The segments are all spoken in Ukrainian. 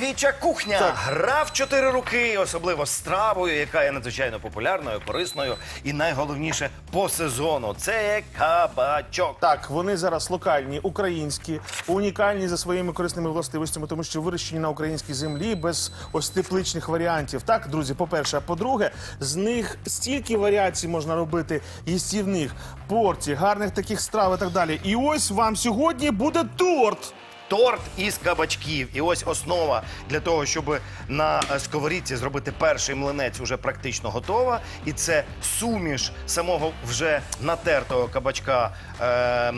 Чоловіча кухня гра в чотири руки, особливо стравою, яка є надзвичайно популярною, корисною і найголовніше по сезону. Це кабачок. Так, вони зараз локальні, українські, унікальні за своїми корисними властивостями, тому що вирощені на українській землі без ось тепличних варіантів. Так, друзі, по-перше, а по-друге, з них стільки варіацій можна робити їстівних, порцій, гарних таких страв і так далі. І ось вам сьогодні буде торт. Торт із кабачків. І ось основа для того, щоб на сковорідці зробити перший млинець уже практично готова. І це суміш самого вже натертого кабачка е,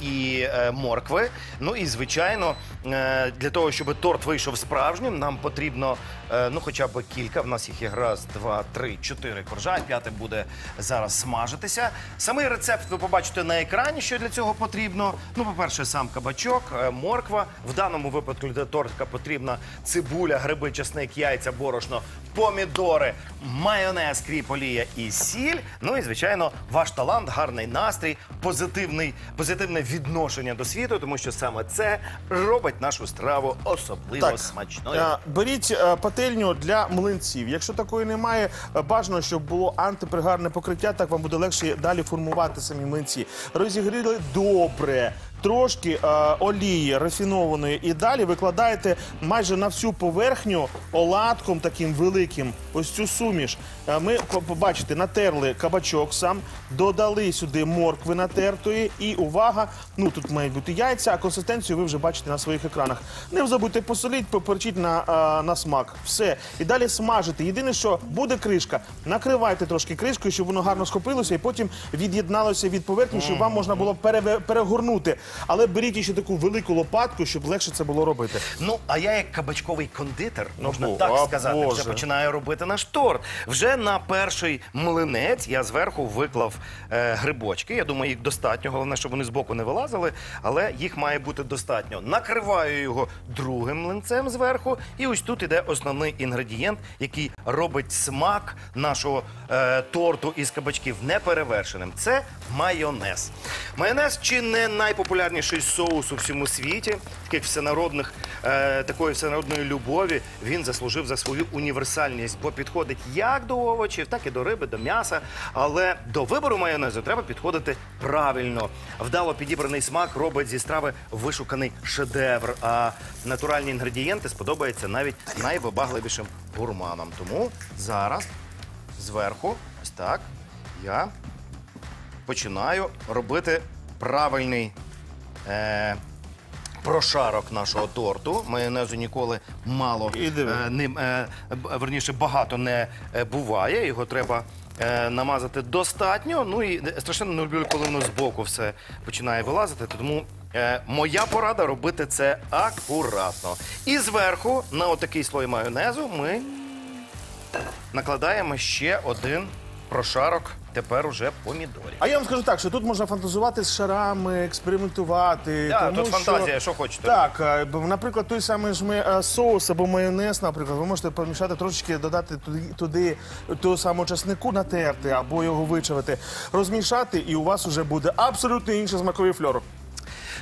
і е, моркви. Ну і звичайно, е, для того, щоб торт вийшов справжнім, нам потрібно е, ну хоча б кілька. В нас їх є раз, два, три, чотири коржа. П'яте буде зараз смажитися. Самий рецепт ви побачите на екрані, що для цього потрібно. Ну, по-перше, сам кабачок, е, морква. В даному випадку для тортика потрібна цибуля, гриби, чесник, яйця, борошно, помідори, майонез, кріп, олія і сіль. Ну і звичайно, ваш талант, гарний настрій, позитивний, позитивне відношення до світу, тому що саме це робить нашу страву особливо смачною. е, беріть е, пательню для млинців. Якщо такої немає, е, бажано, щоб було антипригарне покриття, так вам буде легше далі формувати самі млинці. Розігріли добре. Трошки е, олії рафінованої і далі викладаєте майже на всю поверхню оладком таким великим. Ось цю суміш. Е, ми по- побачите, натерли кабачок сам, додали сюди моркви натертої, і увага, ну тут мають бути яйця, а консистенцію ви вже бачите на своїх екранах. Не забудьте посоліть, поперчіть на, е, на смак. Все. І далі смажите. Єдине, що буде кришка, накривайте трошки кришкою, щоб воно гарно схопилося, і потім від'єдналося від поверхні, щоб вам можна було переве- перегорнути. Але беріть ще таку велику лопатку, щоб легше це було робити. Ну, а я як кабачковий кондитер, можна бо- так а, сказати, Боже. вже починаю робити наш торт. Вже на перший млинець я зверху виклав е, грибочки. Я думаю, їх достатньо. Головне, щоб вони збоку не вилазили, але їх має бути достатньо. Накриваю його другим млинцем зверху, і ось тут іде основний інгредієнт, який робить смак нашого е, торту із кабачків неперевершеним. Це майонез. Майонез чи не найпопулярніший соус у всьому світі, таких всенародних, е, такої всенародної любові. Він заслужив за свою універсальність, бо підходить як до овочів, так і до риби, до м'яса. Але до вибору майонезу треба підходити правильно. Вдало підібраний смак робить зі страви вишуканий шедевр. А натуральні інгредієнти сподобаються навіть найвибагливішим гурманам. Тому зараз зверху, ось так, я починаю робити правильний е, прошарок нашого торту. Майонезу ніколи мало І диви. е, ним, е, б- верніше багато не е, буває. Його треба. е, Намазати достатньо, ну і е, страшенно не люблю, коли воно збоку все починає вилазити. Тому е, моя порада робити це акуратно. І зверху на отакий слой майонезу ми накладаємо ще один прошарок тепер уже помідорів. А я вам скажу так, що тут можна фантазувати з шарами, експериментувати. Да, тому тут фантазія, що хочете. Так, е, бо, наприклад, той самий ж ми, е, соус або майонез, наприклад, ви можете помішати трошечки, додати туди, туди того самого часнику натерти або його вичавити, розмішати, і у вас вже буде абсолютно інший смаковий фльор.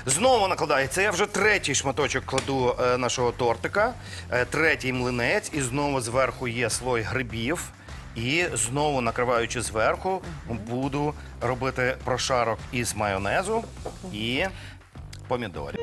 Знову накладається. Я вже третій шматочок кладу е, нашого тортика, е, третій млинець, і знову зверху є слой грибів. І знову накриваючи зверху, буду робити прошарок із майонезу і помідорів.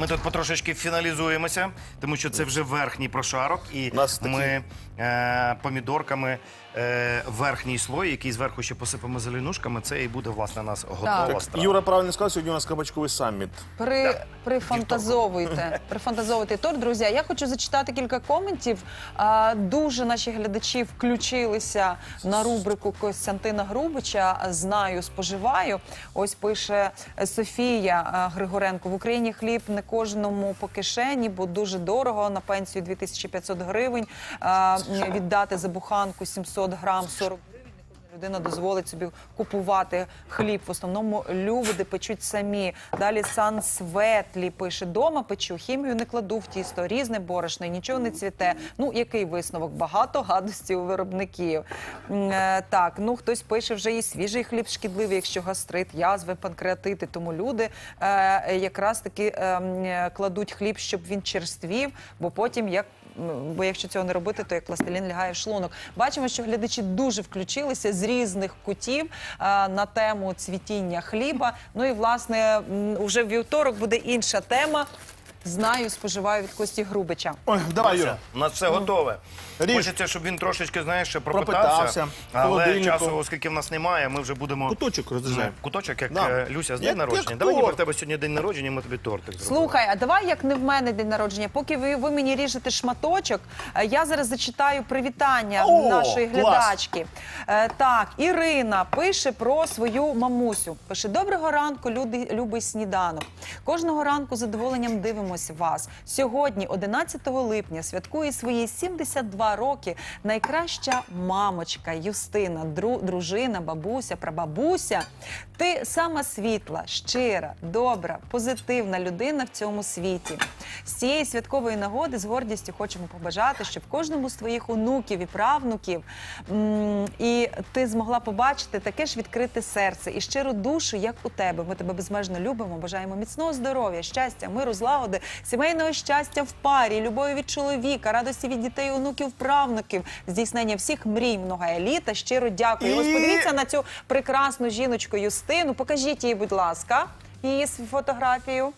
Ми тут потрошечки фіналізуємося, тому що це вже верхній прошарок, і У нас такі- ми е, помідорками е, верхній слой, який зверху ще посипемо зеленушками, це і буде власне у нас готова Так, страва. Юра правильно сказав, сьогодні у нас кабачковий саміт. При, прифантазовуйте, прифантазовуйте торт, друзі. Я хочу зачитати кілька коментів. А, дуже наші глядачі включилися на рубрику Костянтина Грубича. Знаю, споживаю. Ось пише Софія а, Григоренко. В Україні хліб не кожному по кишені, бо дуже дорого. На пенсію 2500 гривень. А, віддати за буханку 700 грам 40 гривень. Кожна людина дозволить собі купувати хліб. В основному люди печуть самі. Далі Сан Светлі пише: дома печу, хімію не кладу в тісто, різне борошно, нічого не цвіте. Ну, який висновок? Багато гадості у виробників. Е, Так, ну хтось пише вже і свіжий хліб шкідливий, якщо гастрит, язви, панкреатити. Тому люди е, якраз таки е, е, кладуть хліб, щоб він черствів, бо потім як. Бо якщо цього не робити, то як пластилін лягає в шлунок. Бачимо, що глядачі дуже включилися з різних кутів на тему цвітіння хліба. Ну і власне вже вівторок буде інша тема. Знаю, споживаю від Кості Грубича. Ой, давай, Юра. У нас все готове. Ріж. Хочеться, щоб він трошечки, знаєш, ще пропитався. Пропитався. Але холодильнику. часу, оскільки в нас немає, ми вже будемо... Куточок розрізаємо. Куточок, як Да. е, Люся з Як- день народження. як Давай ніби в торт. тебе сьогодні день народження, ми тобі тортик зробимо. Слухай, а давай як не в мене день народження. Поки ви, ви мені ріжете шматочок, е, я зараз зачитаю привітання О, нашої клас. глядачки. Е, так, Ірина пише про свою мамусю. Пише: Доброго ранку, люди, любий сніданок. Кожного ранку з задоволенням дивимося вас. Сьогодні, 11 липня, святкує свої 72 роки найкраща мамочка Юстина, дру, дружина, бабуся, прабабуся. Ти сама світла, щира, добра, позитивна людина в цьому світі. З цієї святкової нагоди з гордістю хочемо побажати, щоб кожному з твоїх онуків і правнуків і ти змогла побачити таке ж відкрите серце і щиру душу, як у тебе. Ми тебе безмежно любимо. Бажаємо міцного здоров'я, щастя, миру, злагоди, сімейного щастя в парі, любові від чоловіка, радості від дітей, онуків, правнуків, здійснення всіх мрій, много еліта. Щиро дякую. І- Ось подивіться на цю прекрасну жіночку Юстину. Покажіть її, будь ласка, її фотографію.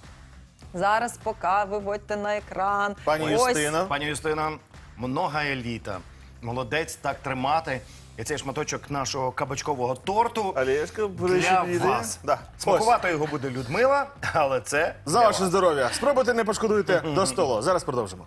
Зараз поки виводьте на екран. Пані Ось. Юстина. Пані Юстина, много еліта. Молодець так тримати. І цей шматочок нашого кабачкового торту Олешка, для вас. Да. Смакувати його буде Людмила, але це За для ваше вас. здоров'я. Спробуйте, не пошкодуйте до столу. Зараз продовжимо.